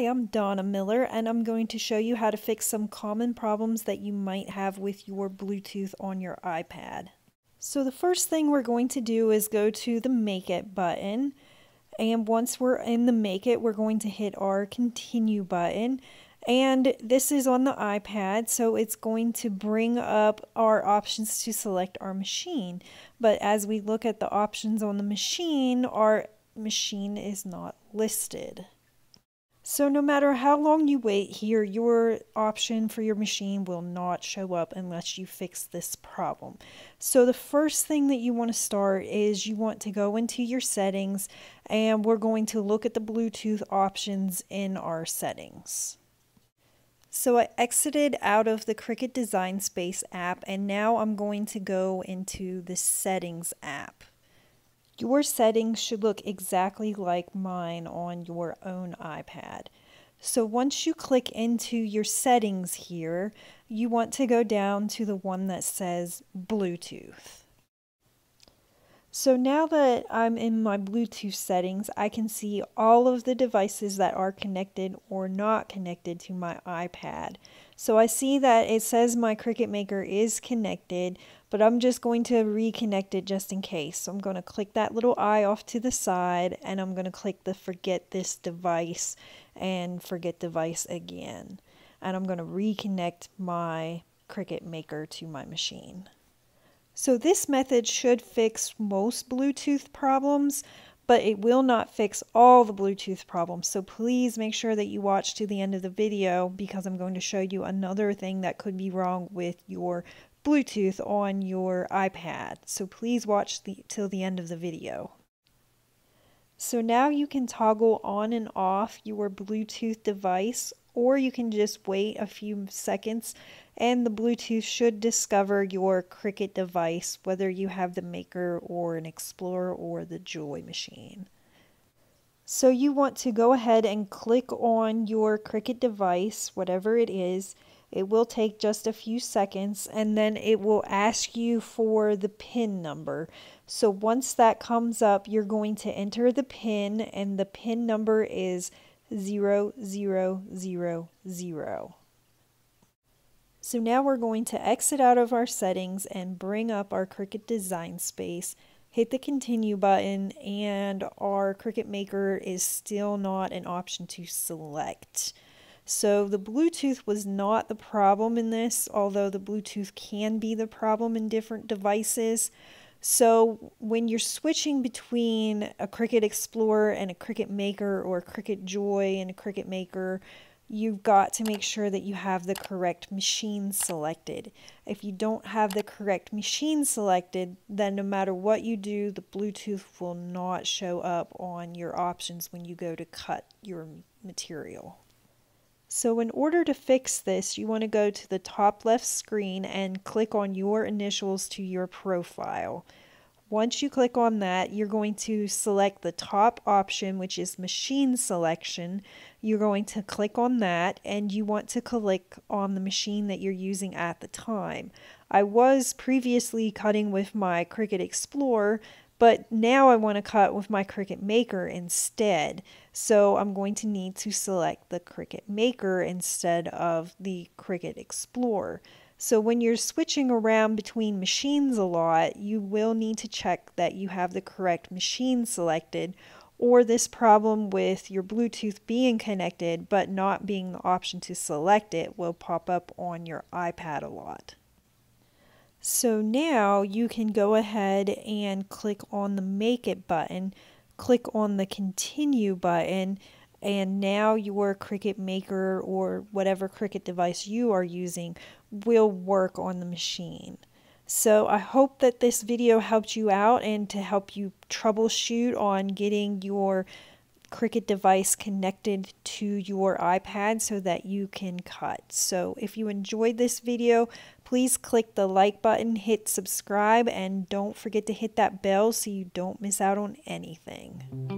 Hi, I'm Donna Miller and I'm going to show you how to fix some common problems that you might have with your Bluetooth on your iPad. So the first thing we're going to do is go to the Make It button and once we're in the Make It we're going to hit our Continue button and this is on the iPad so it's going to bring up our options to select our machine but as we look at the options on the machine our machine is not listed. So no matter how long you wait here, your option for your machine will not show up unless you fix this problem. So the first thing that you want to start is you want to go into your settings and we're going to look at the Bluetooth options in our settings. So I exited out of the Cricut Design Space app and now I'm going to go into the Settings app. Your settings should look exactly like mine on your own iPad. So once you click into your settings here, you want to go down to the one that says Bluetooth. So now that I'm in my Bluetooth settings, I can see all of the devices that are connected or not connected to my iPad. So I see that it says my Cricut Maker is connected, but I'm just going to reconnect it just in case. So I'm going to click that little eye off to the side and I'm going to click the forget this device and forget device again. And I'm going to reconnect my Cricut Maker to my machine. So this method should fix most Bluetooth problems, but it will not fix all the Bluetooth problems. So please make sure that you watch to the end of the video because I'm going to show you another thing that could be wrong with your Bluetooth on your iPad. So please watch the, till the end of the video. So now you can toggle on and off your Bluetooth device or you can just wait a few seconds and the Bluetooth should discover your Cricut device, whether you have the Maker or an Explorer or the Joy machine. So you want to go ahead and click on your Cricut device, whatever it is. It will take just a few seconds and then it will ask you for the PIN number. So once that comes up, you're going to enter the PIN and the PIN number is 0000. So now we're going to exit out of our settings and bring up our Cricut design space, hit the continue button, and our Cricut Maker is still not an option to select. So the Bluetooth was not the problem in this, although the Bluetooth can be the problem in different devices. So when you're switching between a Cricut Explorer and a Cricut Maker or a Cricut Joy and a Cricut Maker, you've got to make sure that you have the correct machine selected. If you don't have the correct machine selected, then no matter what you do, the Bluetooth will not show up on your options when you go to cut your material. So in order to fix this, you want to go to the top left screen and click on your initials to your profile. Once you click on that, you're going to select the top option, which is machine selection. You're going to click on that and you want to click on the machine that you're using at the time. I was previously cutting with my Cricut Explorer, but now I want to cut with my Cricut Maker instead. So I'm going to need to select the Cricut Maker instead of the Cricut Explorer. So when you're switching around between machines a lot, you will need to check that you have the correct machine selected or this problem with your Bluetooth being connected but not being the option to select it will pop up on your iPad a lot. So now you can go ahead and click on the Make It button, click on the Continue button, and now your Cricut Maker or whatever Cricut device you are using will work on the machine. So I hope that this video helped you out and to help you troubleshoot on getting your Cricut device connected to your iPad so that you can cut. So if you enjoyed this video, please click the like button, hit subscribe, and don't forget to hit that bell so you don't miss out on anything.